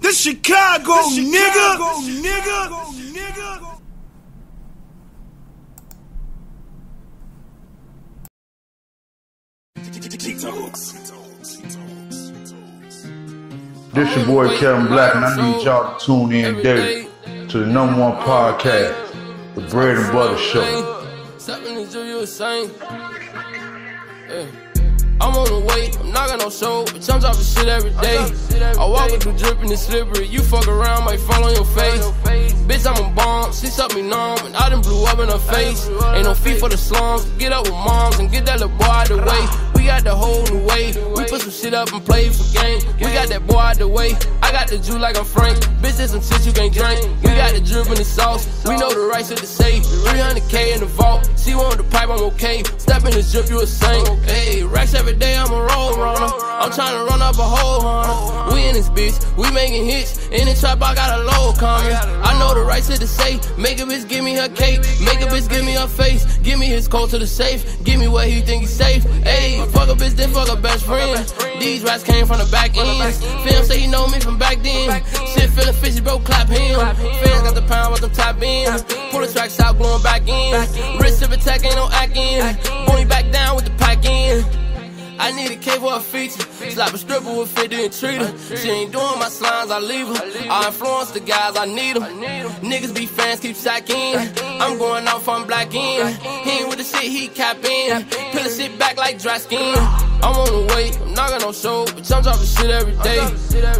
This Chicago, this Chicago nigga. nigga. nigga. This your boy Kevin Black, and I need y'all to tune in daily to the number one podcast, The Bread and Butter Show. On the way, I'm not got no show, bitch, I'm dropping shit every day. I walk with the dripping and slippery, you fuck around, might fall on your face. Bitch, I'm a bomb, she suck me numb, and I done blew up in her face. Ain't no fee for the slums, get up with moms and get that little boy out the way. We got the whole new way, we put some shit up and play for game. We got that boy out the way, I got the Jew like I'm Frank. Bitch, there's some shit you can't drink. We got the drip in the sauce, we know the rights of the safe. 300k in the vault, she want the pipe, I'm okay. Step in the drip, you a saint. Hey, racks every day, I'm a roll runner. I'm trying to a whole hunter. We in this bitch, we making hits. In the trap, I got a low coming. I know the rights of the safe. Make a bitch give me her cake. Make a bitch give me her face. Give me his code to the safe. Give me what he think he's safe. Hey, fuck a bitch, then fuck a best friend. These rats came from the back ends. Fam say he know me from back then. Shit feeling fishy, bro, clap him. Fans got the pound with them top ends. Pull the tracks out, going back in. Wrist of attack, ain't no acting. Pull me back down I need a for a feature. Slap a stripper with 50 and treat her. She ain't doing my slimes, I leave her. I influence the guys, I need them. Niggas be fans, keep sacking. I'm going off on black in. He ain't with the shit, he cap in. Peel the shit back like dry skin. I'm on the way, I'm not got no show, bitch, I'm dropping shit every day.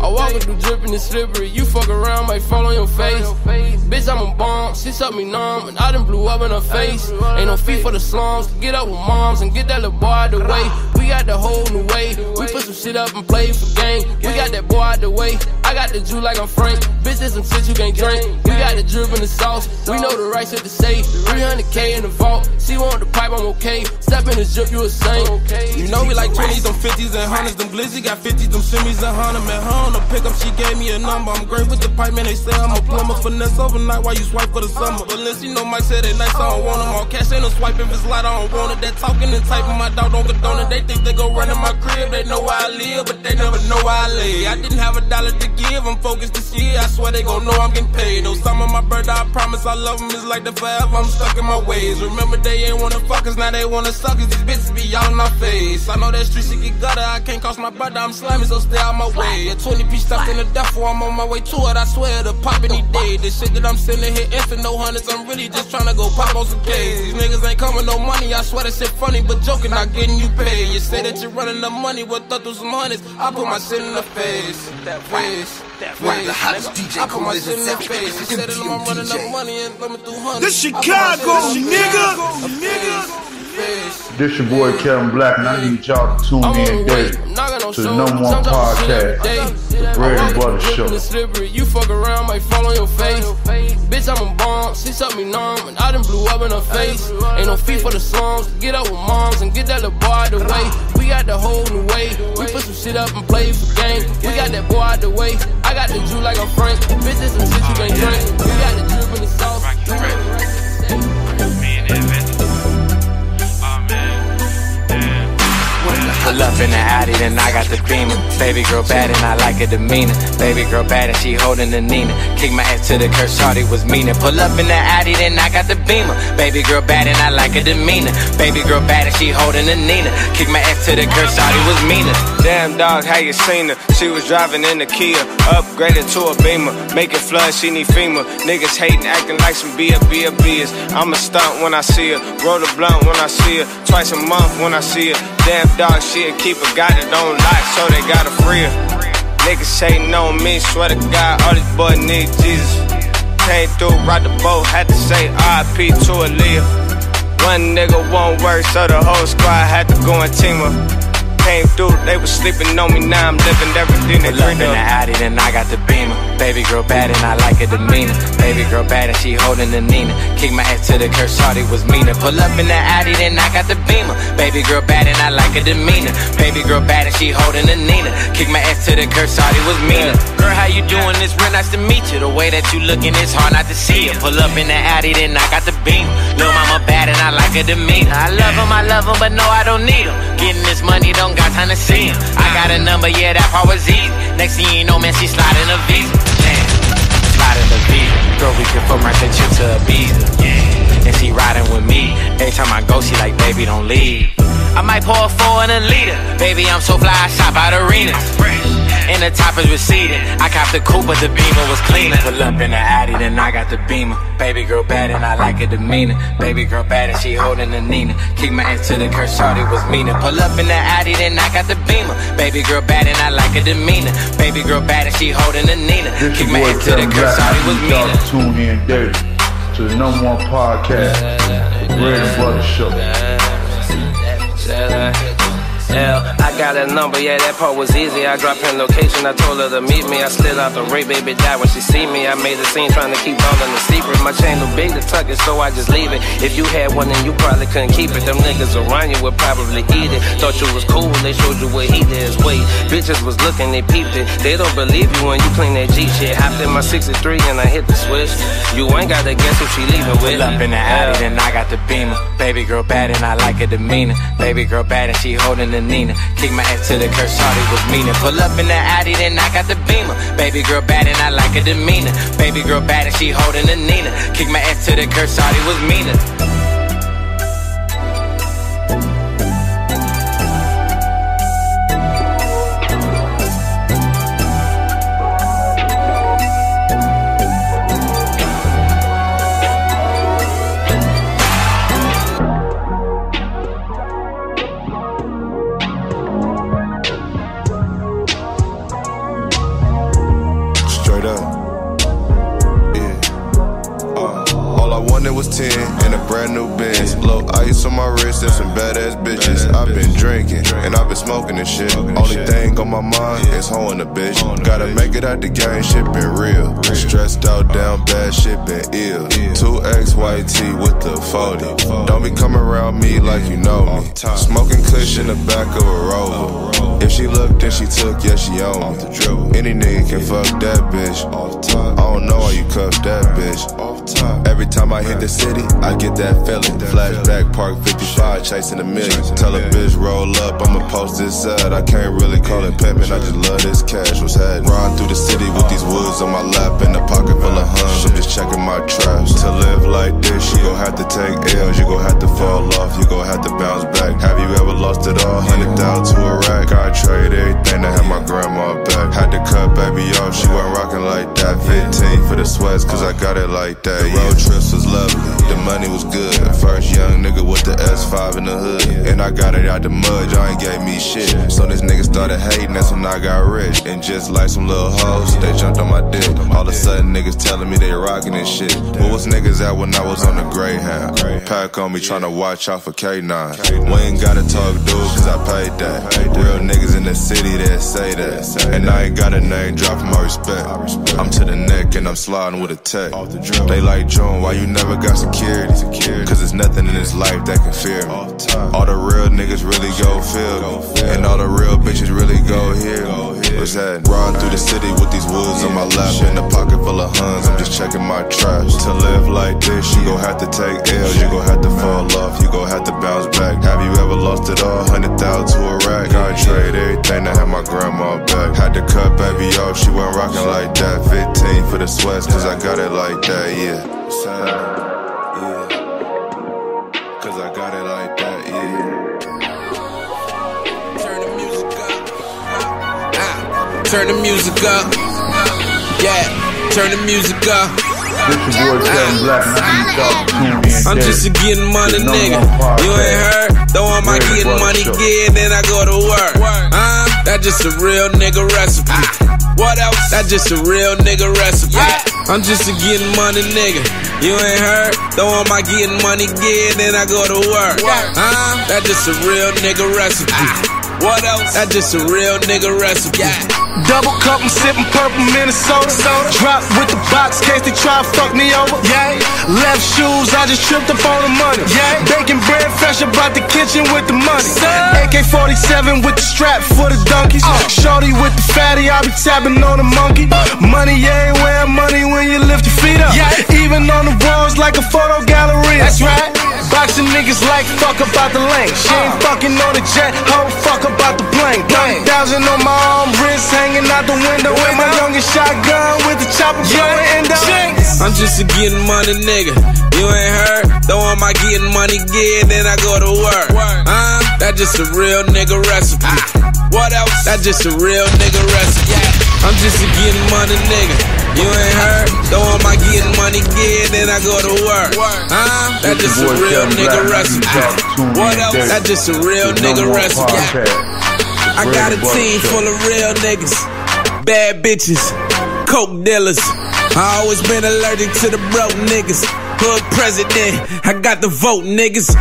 I walk with the dripping and slippery, you fuck around, might fall on your face. Bitch, I'm a bomb, she suck me numb, and I done blew up in her face. Ain't no fee for the slums, get up with moms and get that little boy out the way. We got the whole new way, we put some shit up and play for game. We got that boy out the way, I got the Jew like I'm Frank. Bitch, there's some shit you can't drink. We got the drip in the sauce, we know the rights of the safe. 300k in the vault, she want the pipe, I'm okay. Step in the drip, you a saint. You know we like 20s, them 50s and 100s, them glizzy got 50s, them semis and 100. Man, her on the pickup, she gave me a number. I'm great with the pipe, man, they say I'm a plumber. Finesse overnight while you swipe for the summer. But listen, you know Mike said it nice, I don't want them all. Cash ain't no swipe if it's light, I don't want it. That talking and typing, my dog don't condone it. They think they go run in my crib, they know where I live, but they never know where I lay. I didn't have a dollar to give, I'm focused this year. I swear they gon' know I'm getting paid. Though some of my brother, I promise I love them, it's like the forever, I'm stuck in my ways. Remember, they ain't wanna fuck us, now they wanna suck us. These bitches be all in our face. I know that street shit get gutter, I can't cross my brother, I'm slimy, so stay out my way. A 20 piece stuffed in the duffel, I'm on my way to it, I swear to pop any day. The shit that I'm sending here instant, no hundreds, I'm really just trying to go pop on some K's. These niggas ain't coming no money, I swear that shit funny, but joking, not getting you paid. You say that you're running the money, well, thought through some hundreds, I put my shit in the face. That face. One of the hottest DJ I put my shit in the face. You said that I'm running up money and let me through hundreds. This Chicago, nigga. nigga. This your boy Kevin Black, and I need y'all to tune in the daily I'm not got no to the number one bitch, I'm dropping shit every podcast. The Bread and Butter Show. Dripping and slippery, you fuck around, might fall on your face. I'm a bomb, she suck me numb, and I done blew up in her face. Ain't no fee for the slums, get up with moms and get that little boy out the way. We got the whole new way, we put some shit up and play for game. We got that boy out the way, I got the Jew like I'm Frank. Bitch, there's some shit you can't drink. We got the drip in the sauce, Pull up in the Audi, then I got the beamer. Baby girl bad and I like her demeanor. Baby girl bad and she holding the Nina. Kick my ass to the curse, shorty was meaner. Pull up in the Audi, then I got the beamer. Baby girl bad and I like her demeanor. Baby girl bad and she holding the Nina. Kick my ass to the curse, shorty was meaner. Damn dog, how you seen her? She was driving in the Kia, upgraded to a Beamer, making flood, she need FEMA. Niggas hating, acting like some B B B's. I'm a stunt when I see her, roll the blunt when I see her, twice a month when I see her. Damn dog, she a keeper, got it on lock, so they gotta free. Niggas hating on me, swear to God, all these boys need Jesus. Came through, rock the boat, had to say RIP to Aaliyah. One nigga won't work, so the whole squad had to go and team up. Came through, they was sleeping on me, now I'm living everything they Pull up in dreamed the of. Audi, then I got the beamer. Baby girl bad and I like her demeanor. Baby girl bad and she holding the Nina. Kick my ass to the curse, shawty was meaner. Pull up in the Audi, then I got the Beamer. Baby girl bad and I like her demeanor. Baby girl bad and she holding a Nina. Kick my ass to the curse, it was meaner. Girl, how you doing? It's real nice to meet you. The way that you looking, it's hard not to see you. Pull up in the Audi, then I got the Beamer. Lil' mama bad and I like her demeanor. I love him, I love him, but no, I don't need him. Getting this money, don't got time to see him. I got a number, yeah, that part was easy. Next thing you know, man, she sliding a visa. Sliding a visa. Girl, we can fuck my shit to Ibiza. Yeah. And she riding with me. Every time I go, she like, baby, don't leave. I might pour a and a liter. Baby, I'm so fly, I shop out arenas. And the top is receding. I copped the coupe, but the beamer was cleaner. Pull up in the Audi, then I got the beamer. Baby girl bad and I like her demeanor. Baby girl bad and she holding the Nina. Kick my ass to the curse, shorty was meaner. Pull up in the Audi, then I got the beamer. Baby girl bad and I like her demeanor. Baby girl bad and she holding the Nina. This Kick my ass to the curse, shorty was meaner. tune in dirty to the number one podcast, the Bread and Butter Show. I got a number, yeah, that part was easy. I dropped her location, I told her to meet me. I slid out the Ray, baby, die when she see me. I made a scene trying to keep all in the secret. My chain too big to tuck it, so I just leave it. If you had one, then you probably couldn't keep it. Them niggas around you would probably eat it. Thought you was cool, they showed you what he is. Wait, bitches was looking, they peeped it. They don't believe you when you clean that G shit. Hopped in my 63 and I hit the switch. You ain't gotta guess who she leaving with. Up in the Yeah. then I got the beamer. Baby girl bad and I like her demeanor. Baby girl bad and she holding the Nina. Kick my ass to the curse, shawty was meaner. Pull up in the Audi, then I got the beamer. Baby girl bad and I like her demeanor. Baby girl bad and she holding the Nina. Kick my ass to the curse, shawty was meaner. My mind is hoeing a bitch. Gotta make it out the game, shit been real. Stressed out, down bad, shit been ill. 2XYT with the 40. Don't be coming around me like you know me. Smoking kush in the back of a rover. If she looked, then she took, yeah, she own me. Any nigga can fuck that bitch. I don't know why you cuff that bitch. Every time I hit the city, I get that feeling. Flashback Park 55, chasing a million. Tell a bitch roll up, I'ma post this ad. I can't really call it pimpin', I just love this cash. What's happening? Riding through the city with these woods on my lap and a pocket full of huns. I'm just checking my traps. To live like this, you gon' have to take L's, you gon' have to fall off, you gon' have to bounce back. Have you ever lost it all? Hundred thousand to a rack. I trade everything to have my grandma back. Had to cut baby off, she wasn't rocking like that. 15 for the sweats, cause I got it like that. The road trips was lovely, the money was good. First young nigga with the S5 in the hood. And I got it out the mud, y'all ain't gave me shit. So this nigga started hating, that's when I got rich. And just like some little hoes, they jumped on my dick. All of a sudden niggas telling me they rocking and shit. Where was niggas at when I was on the Greyhound? Pack on me trying to watch out for K9. We ain't gotta talk dude, cause I paid that. Real niggas in the city that say that. And I ain't got a name drop my respect. I'm to the neck and I'm sliding with a tech. They like Joan, why you never got security? Cause there's nothing in this life that can fear me. All the real niggas really go feel me. And all the real bitches really go here. What's that? Riding through the city with these woods on my lap In a pocket full of huns. I'm just checking my traps. To live like this, you gon' have to take L's. You gon' have to fall off. You gon' have to bounce back. Have you ever lost it all? Trade everything to have my grandma back. Had to cut baby off. She wasn't rocking like that. 15 for the sweats, cause I got it like that. Yeah. Yeah. Cause I got it like that. Yeah. Turn the music up. Ah, turn the music up. Yeah, turn the music up. This your boy Kevin Black, and I need y'all to tune in I'm just a getting money to the number nigga. You ain't heard? Though I'm Bread and getting money Show. again, then I go to work. Huh? That just a real nigga recipe. What else? That just a real nigga recipe. I'm just a getting money nigga. You ain't heard? Though I'm getting money again, then I go to work. Huh? That just a real nigga recipe. What else? That just a real nigga recipe. Double cup, I'm sipping purple Minnesota. Drop with the box, case they try to fuck me over. Yeah. Left shoes, I just tripped up on the money. Yeah. Baking bread fresh about the kitchen with the money. AK 47 with the strap for the donkeys. Uh. Shorty with the fatty, I be tapping on the monkey. Money ain't where money when you lift your feet up. Yeah. Even on the walls like a photo gallery. That's right. Boxing niggas like fuck about the lane. She ain't uh. fucking on the jet, hoe fuck about the plane. Thousand on my arm, wrist hanging out the window with my youngest shotgun with the chopper blowing end up. I'm just a getting money nigga. You ain't heard? Though I'm my getting money good, then I go to work. Huh? That just a real nigga recipe. Ah. What else? That just a real nigga recipe. I'm just a getting money nigga. You ain't heard? Though I'm my getting money good, then I go to work. Huh? That just a real nigga recipe. What else? That just a real nigga recipe. I got a team full of real niggas, bad bitches, coke dealers. I always been allergic to the broke niggas. Hood president, I got the vote niggas.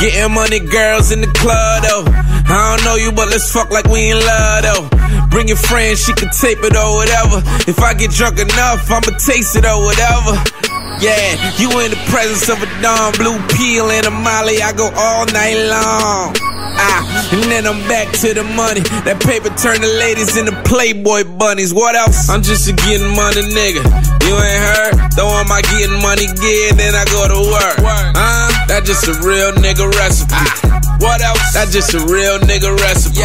Getting money, girls in the club though. I don't know you, but let's fuck like we in love though. Bring your friend, she can tape it or whatever. If I get drunk enough, I'ma taste it or whatever. Yeah, you in the presence of a Don Blue Peel and a Molly, I go all night long. Ah, and then I'm back to the money. That paper turn the ladies into Playboy bunnies. What else? I'm just a getting money nigga. You ain't heard? Though I'm my getting money good, then I go to work. Huh? That just a real nigga recipe. Ah. What else? That just a real nigga recipe.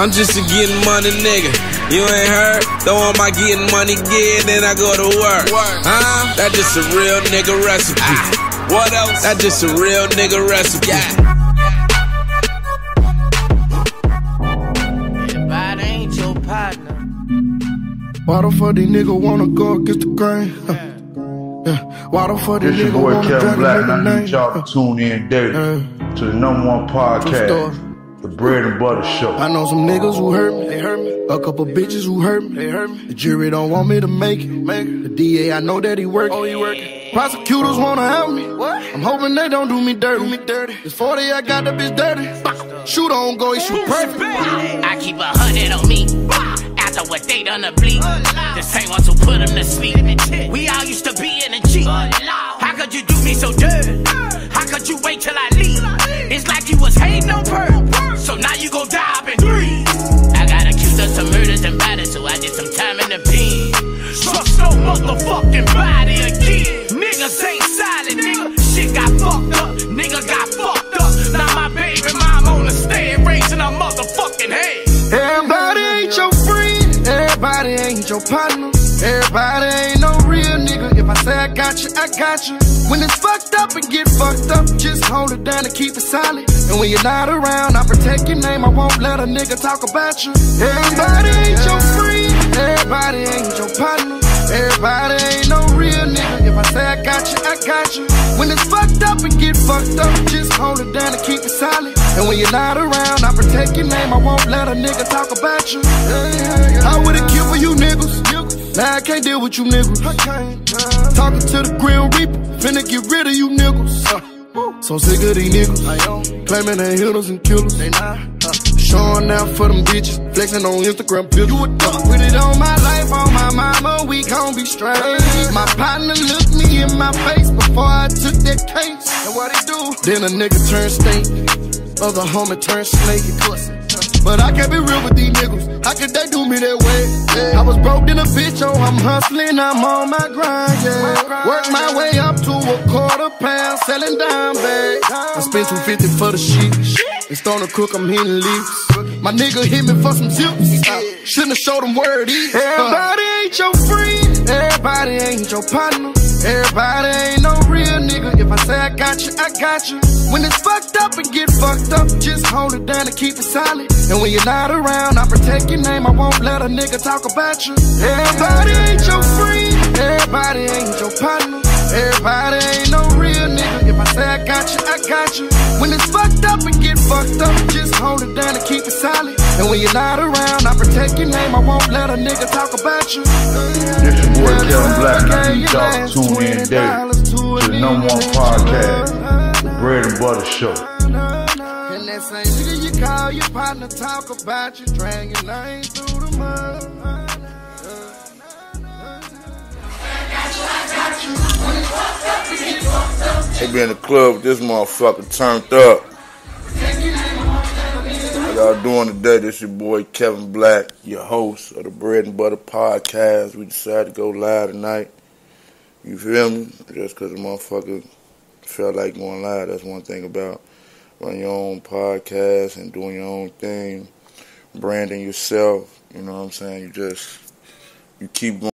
I'm just a getting money nigga. You ain't heard? Though I'm my getting money good, then I go to work. Huh? That just a real nigga recipe. Ah. What else? That just a real nigga recipe. Everybody ain't your partner. Why the fuck these niggas wanna go against the grain? Huh. Yeah. Why the fuck This your boy wanna Kevin Black, and I need y'all to tune in daily to the number one podcast, The Bread and Butter Show. I know some niggas who hurt me, they hurt me. A couple bitches who hurt me, they hurt me. The jury don't want me to make it, make it. The DA, I know that he working. Oh, he working. Prosecutors wanna help me. What? I'm hoping they don't do me dirty. Do me dirty. It's 40, I got the bitch dirty. Shoot on go, he shoot perfect. I keep a hundred on me. After what they done to bleed. The same ones who put him to sleep. We all used to be in a cheat. How could you do me so dirty? How could you wait till I leave? It's like you was hating on her. So now you gon' die Ain't your partner. Everybody ain't no real nigga. If I say I got you, I got you. When it's fucked up and get fucked up, just hold it down and keep it solid. And when you're not around, I protect your name. I won't let a nigga talk about you. Everybody ain't your friend. Everybody ain't your partner. Everybody ain't no real nigga. I say I got you, I got you. When it's fucked up and get fucked up, just hold it down and keep it solid. And when you're not around, I protect your name. I won't let a nigga talk about you. I would've killed for you niggas. Now I can't deal with you niggas. Talking to the Grim Reaper, finna get rid of you niggas. Uh, so sick of these niggas. Claiming they hitters and killers. They not. Showing out for them bitches. Flexing on Instagram pictures. You a duck. Put it on my life, on my mama, we gon' be straight. My partner looked me in my face before I took that case. And what he do? Then a nigga turn stink. Other homie turn snake. But I can't be real with these niggas. How could they do me that way? I was broke in a bitch, oh, I'm hustling, I'm on my grind, yeah. Work my way up to a quarter pound, selling dime bags. I spent 250 for the sheet. And Stoner Cook, I'm hitting leaves. My nigga hit me for some tips. I shouldn't have showed him where it is. Everybody ain't your friend. Everybody ain't your partner. Everybody ain't no real nigga. If I say I got you, I got you. When it's fucked up and get fucked up, just hold it down and keep it solid. And when you're not around, I protect your name. I won't let a nigga talk about you. Everybody ain't your friend. Everybody ain't your partner. Everybody ain't no real nigga. If I say I got you, I got you. When it's fucked up and get fucked up, just hold it down and keep it solid. And when you're not around, I protect your name. I won't let a nigga talk about you. This your boy Kevin Black, and I need y'all to tune in daily to the number one podcast, The Bread and Butter Show. And That same nigga you call your partner, talk about you, drag your name through the mud. They be in the club with this motherfucker turned up. Y'all doing today? This your boy Kevin Black, your host of the Bread and Butter Podcast. We decided to go live tonight. You feel me? Just because the motherfucker felt like going live. That's one thing about running your own podcast and doing your own thing, branding yourself. You know what I'm saying? You just, you keep going.